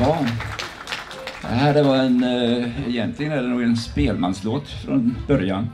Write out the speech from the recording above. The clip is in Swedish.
Jaha. Det här var en, eh, egentligen är det nog en spelmanslåt från början.